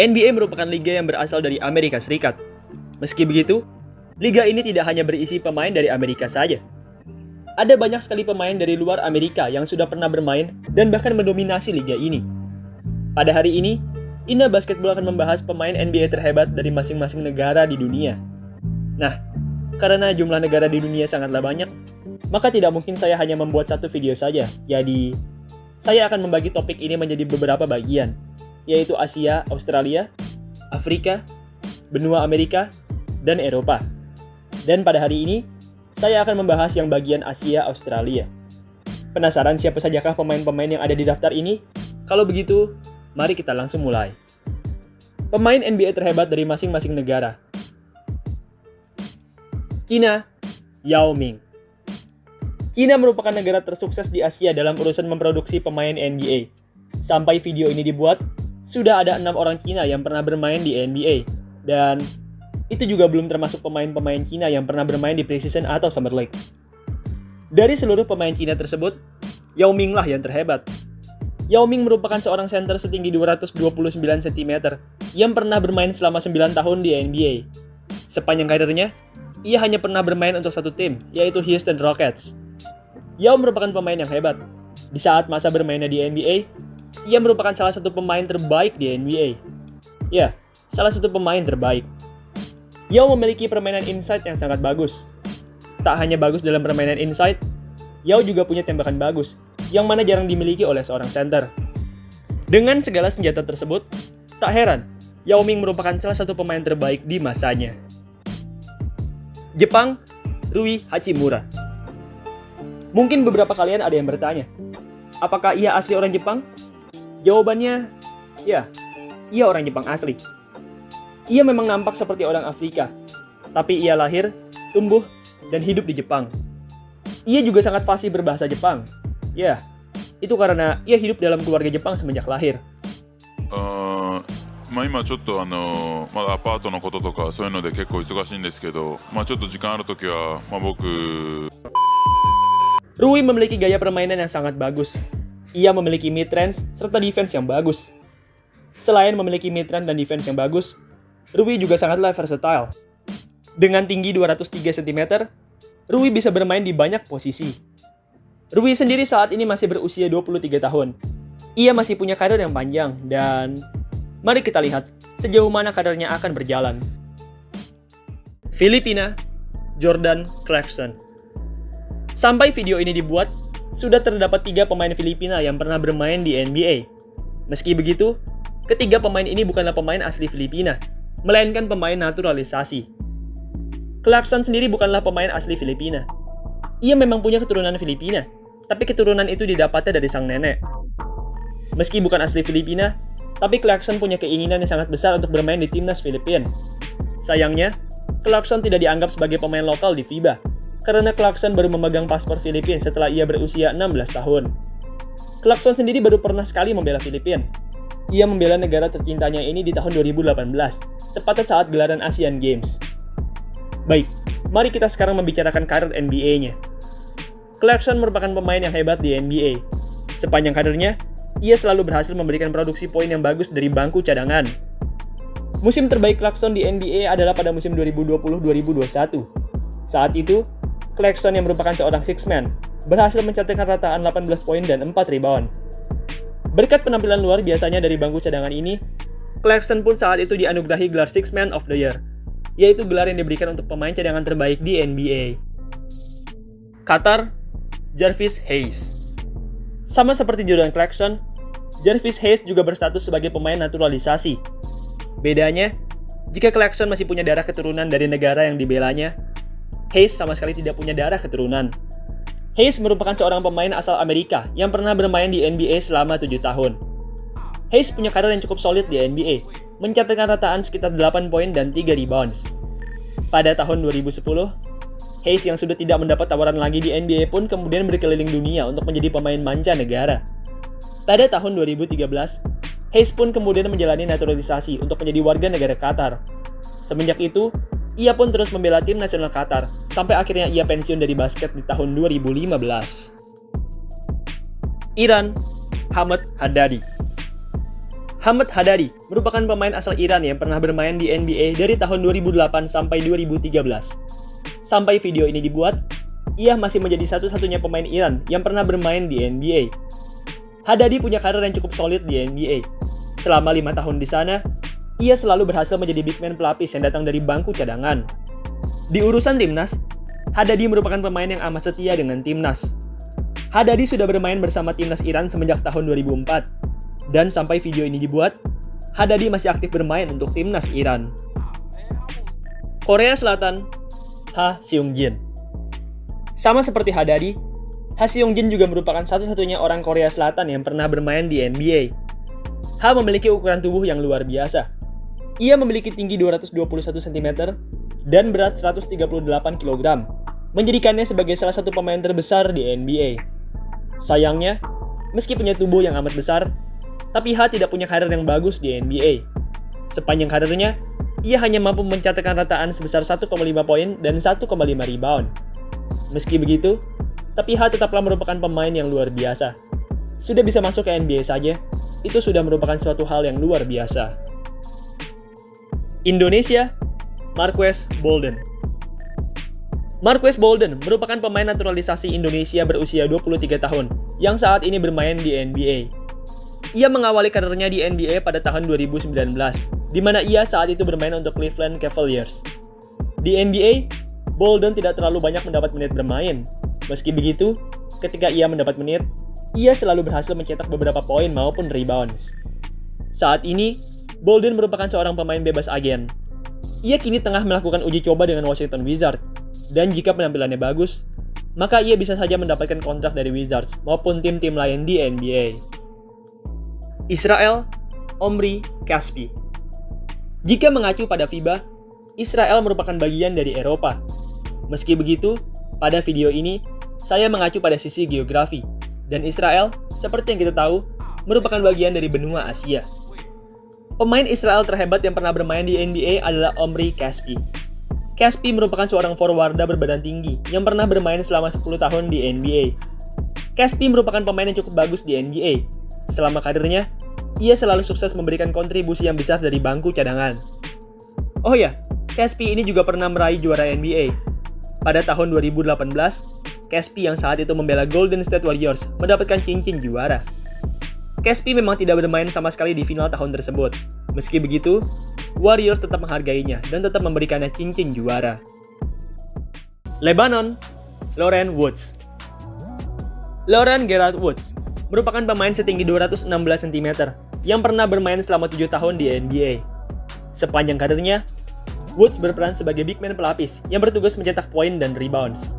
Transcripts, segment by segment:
NBA merupakan liga yang berasal dari Amerika Serikat. Meski begitu, liga ini tidak hanya berisi pemain dari Amerika saja. Ada banyak sekali pemain dari luar Amerika yang sudah pernah bermain dan bahkan mendominasi liga ini. Pada hari ini, Ina Basketball akan membahas pemain NBA terhebat dari masing-masing negara di dunia. Nah, karena jumlah negara di dunia sangatlah banyak, maka tidak mungkin saya hanya membuat satu video saja. Jadi, saya akan membagi topik ini menjadi beberapa bagian, yaitu Asia, Australia, Afrika, benua Amerika, dan Eropa. Dan pada hari ini, saya akan membahas yang bagian Asia Australia. Penasaran siapa sajakah pemain-pemain yang ada di daftar ini? Kalau begitu, mari kita langsung mulai. Pemain NBA terhebat dari masing-masing negara. Cina, Yao Ming. Cina merupakan negara tersukses di Asia dalam urusan memproduksi pemain NBA. Sampai video ini dibuat, sudah ada enam orang Cina yang pernah bermain di NBA. Dan itu juga belum termasuk pemain-pemain Cina yang pernah bermain di preseason atau summer league. Dari seluruh pemain Cina tersebut, Yao Ming lah yang terhebat. Yao Ming merupakan seorang center setinggi 229 cm yang pernah bermain selama 9 tahun di NBA. Sepanjang karirnya, ia hanya pernah bermain untuk satu tim, yaitu Houston Rockets. Yao merupakan pemain yang hebat. Di saat masa bermainnya di NBA, ia merupakan salah satu pemain terbaik di NBA. Ya, salah satu pemain terbaik. Yao memiliki permainan inside yang sangat bagus. Tak hanya bagus dalam permainan inside, Yao juga punya tembakan bagus, yang mana jarang dimiliki oleh seorang center. Dengan segala senjata tersebut, tak heran, Yao Ming merupakan salah satu pemain terbaik di masanya. Jepang, Rui Hachimura. Mungkin beberapa kalian ada yang bertanya, apakah ia asli orang Jepang? Jawabannya, ya, ia orang Jepang asli. Ia memang nampak seperti orang Afrika, tapi ia lahir, tumbuh, dan hidup di Jepang. Ia juga sangat fasih berbahasa Jepang. Ya, itu karena ia hidup dalam keluarga Jepang semenjak lahir. Uh, まあ、今ちょっとあのまだアパートのこととかそういうので結構忙しいんですけど、まあ、ちょっと時間ある時は、まあ、僕 Rui memiliki gaya permainan yang sangat bagus. ia memiliki mid-range serta defense yang bagus. Selain memiliki mid-range dan defense yang bagus, Rui juga sangatlah versatile. Dengan tinggi 203 cm, Rui bisa bermain di banyak posisi. Rui sendiri saat ini masih berusia 23 tahun. Ia masih punya karir yang panjang dan mari kita lihat sejauh mana karirnya akan berjalan. Filipina, Jordan Clarkson. Sampai video ini dibuat, sudah terdapat tiga pemain Filipina yang pernah bermain di NBA. Meski begitu, ketiga pemain ini bukanlah pemain asli Filipina, melainkan pemain naturalisasi. Clarkson sendiri bukanlah pemain asli Filipina. Ia memang punya keturunan Filipina, tapi keturunan itu didapatnya dari sang nenek. Meski bukan asli Filipina, tapi Clarkson punya keinginan yang sangat besar untuk bermain di timnas Filipina. Sayangnya, Clarkson tidak dianggap sebagai pemain lokal di FIBA, karena Clarkson baru memegang paspor Filipina setelah ia berusia 16 tahun. Clarkson sendiri baru pernah sekali membela Filipina, ia membela negara tercintanya ini di tahun 2018, tepatnya saat gelaran Asian Games. Baik, mari kita sekarang membicarakan karir NBA-nya. Clarkson merupakan pemain yang hebat di NBA. Sepanjang karirnya, ia selalu berhasil memberikan produksi poin yang bagus dari bangku cadangan. Musim terbaik Clarkson di NBA adalah pada musim 2020-2021. Saat itu, Clarkson yang merupakan seorang six man berhasil mencatatkan rataan 18 poin dan 4 rebound. Berkat penampilan luar biasanya dari bangku cadangan ini, Clarkson pun saat itu dianugerahi gelar Six Man of the Year, yaitu gelar yang diberikan untuk pemain cadangan terbaik di NBA. Qatar, Jarvis Hayes Sama seperti Jordan Clarkson, Jarvis Hayes juga berstatus sebagai pemain naturalisasi. Bedanya, jika Clarkson masih punya darah keturunan dari negara yang dibelanya, Hayes sama sekali tidak punya darah keturunan. Hayes merupakan seorang pemain asal Amerika yang pernah bermain di NBA selama 7 tahun. Hayes punya karir yang cukup solid di NBA, mencatatkan rataan sekitar 8 poin dan 3 rebounds. Pada tahun 2010, Hayes yang sudah tidak mendapat tawaran lagi di NBA pun kemudian berkeliling dunia untuk menjadi pemain manca negara. Pada tahun 2013, Hayes pun kemudian menjalani naturalisasi untuk menjadi warga negara Qatar. Semenjak itu, ia pun terus membela tim nasional Qatar, sampai akhirnya ia pensiun dari basket di tahun 2015. Iran, Hamad Haddadi Hamid Hadadi merupakan pemain asal Iran yang pernah bermain di NBA dari tahun 2008 sampai 2013. Sampai video ini dibuat, ia masih menjadi satu-satunya pemain Iran yang pernah bermain di NBA. Hadadi punya karir yang cukup solid di NBA. Selama lima tahun di sana, ia selalu berhasil menjadi big man pelapis yang datang dari bangku cadangan. Di urusan timnas, Hadadi merupakan pemain yang amat setia dengan timnas. Hadadi sudah bermain bersama timnas Iran semenjak tahun 2004 dan sampai video ini dibuat, Hadadi masih aktif bermain untuk timnas Iran. Korea Selatan, Ha Seung Jin. Sama seperti Hadadi, Ha Seung Jin juga merupakan satu-satunya orang Korea Selatan yang pernah bermain di NBA. Ha memiliki ukuran tubuh yang luar biasa. Ia memiliki tinggi 221 cm dan berat 138 kg, menjadikannya sebagai salah satu pemain terbesar di NBA. Sayangnya, meski punya tubuh yang amat besar, tapi Ha tidak punya karir yang bagus di NBA. Sepanjang karirnya, ia hanya mampu mencatatkan rataan sebesar 1,5 poin dan 1,5 rebound. Meski begitu, tapi Ha tetaplah merupakan pemain yang luar biasa. Sudah bisa masuk ke NBA saja, itu sudah merupakan suatu hal yang luar biasa. Indonesia, Marquez Bolden. Marquez Bolden merupakan pemain naturalisasi Indonesia berusia 23 tahun yang saat ini bermain di NBA. Ia mengawali karirnya di NBA pada tahun 2019, di mana ia saat itu bermain untuk Cleveland Cavaliers. Di NBA, Bolden tidak terlalu banyak mendapat menit bermain. Meski begitu, ketika ia mendapat menit, ia selalu berhasil mencetak beberapa poin maupun rebounds. Saat ini, Bolden merupakan seorang pemain bebas agen. Ia kini tengah melakukan uji coba dengan Washington Wizards, dan jika penampilannya bagus, maka ia bisa saja mendapatkan kontrak dari Wizards maupun tim-tim lain di NBA. Israel, Omri, Kaspi. Jika mengacu pada FIBA, Israel merupakan bagian dari Eropa. Meski begitu, pada video ini saya mengacu pada sisi geografi, dan Israel, seperti yang kita tahu, merupakan bagian dari benua Asia. Pemain Israel terhebat yang pernah bermain di NBA adalah Omri Kaspi. Kaspi merupakan seorang forwarda berbadan tinggi yang pernah bermain selama 10 tahun di NBA. Kaspi merupakan pemain yang cukup bagus di NBA. Selama karirnya, ia selalu sukses memberikan kontribusi yang besar dari bangku cadangan. Oh ya, Caspi ini juga pernah meraih juara NBA. Pada tahun 2018, Caspi yang saat itu membela Golden State Warriors mendapatkan cincin juara. Caspi memang tidak bermain sama sekali di final tahun tersebut. Meski begitu, Warriors tetap menghargainya dan tetap memberikannya cincin juara. Lebanon, Lauren Woods Lauren Gerard Woods merupakan pemain setinggi 216 cm yang pernah bermain selama 7 tahun di NBA. Sepanjang karirnya, Woods berperan sebagai big man pelapis yang bertugas mencetak poin dan rebounds.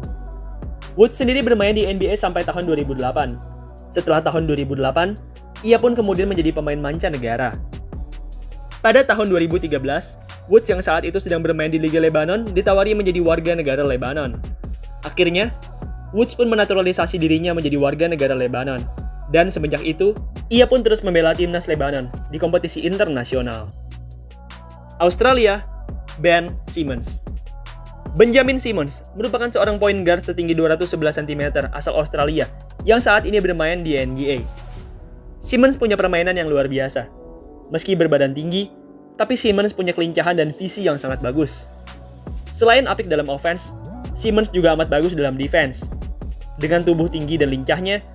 Woods sendiri bermain di NBA sampai tahun 2008. Setelah tahun 2008, ia pun kemudian menjadi pemain mancanegara. Pada tahun 2013, Woods yang saat itu sedang bermain di Liga Lebanon ditawari menjadi warga negara Lebanon. Akhirnya, Woods pun menaturalisasi dirinya menjadi warga negara Lebanon dan semenjak itu, ia pun terus membela timnas Lebanon di kompetisi internasional. Australia, Ben Simmons Benjamin Simmons merupakan seorang point guard setinggi 211 cm asal Australia yang saat ini bermain di NBA. Simmons punya permainan yang luar biasa. Meski berbadan tinggi, tapi Simmons punya kelincahan dan visi yang sangat bagus. Selain apik dalam offense, Simmons juga amat bagus dalam defense. Dengan tubuh tinggi dan lincahnya,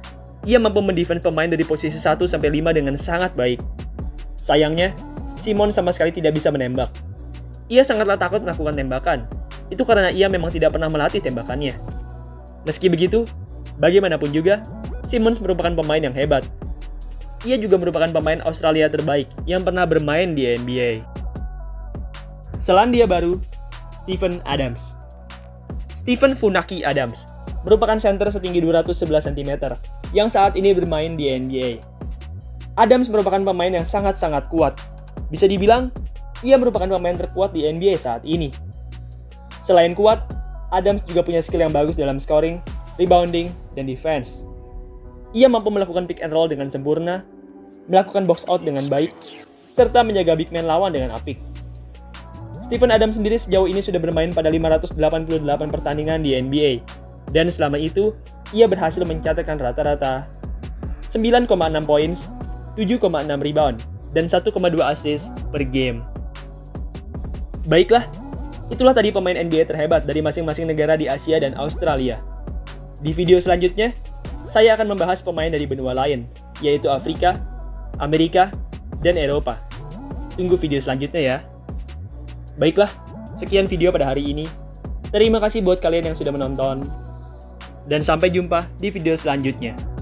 ia mampu mendefense pemain dari posisi 1 sampai 5 dengan sangat baik. Sayangnya, Simon sama sekali tidak bisa menembak. Ia sangatlah takut melakukan tembakan. Itu karena ia memang tidak pernah melatih tembakannya. Meski begitu, bagaimanapun juga, Simmons merupakan pemain yang hebat. Ia juga merupakan pemain Australia terbaik yang pernah bermain di NBA. Selandia Baru, Stephen Adams. Stephen Funaki Adams merupakan center setinggi 211 cm yang saat ini bermain di NBA. Adams merupakan pemain yang sangat-sangat kuat. Bisa dibilang, ia merupakan pemain terkuat di NBA saat ini. Selain kuat, Adams juga punya skill yang bagus dalam scoring, rebounding, dan defense. Ia mampu melakukan pick and roll dengan sempurna, melakukan box out dengan baik, serta menjaga big man lawan dengan apik. Stephen Adams sendiri sejauh ini sudah bermain pada 588 pertandingan di NBA dan selama itu, ia berhasil mencatatkan rata-rata 9,6 points, 7,6 rebound, dan 1,2 assist per game. Baiklah, itulah tadi pemain NBA terhebat dari masing-masing negara di Asia dan Australia. Di video selanjutnya, saya akan membahas pemain dari benua lain, yaitu Afrika, Amerika, dan Eropa. Tunggu video selanjutnya ya. Baiklah, sekian video pada hari ini. Terima kasih buat kalian yang sudah menonton. Dan sampai jumpa di video selanjutnya.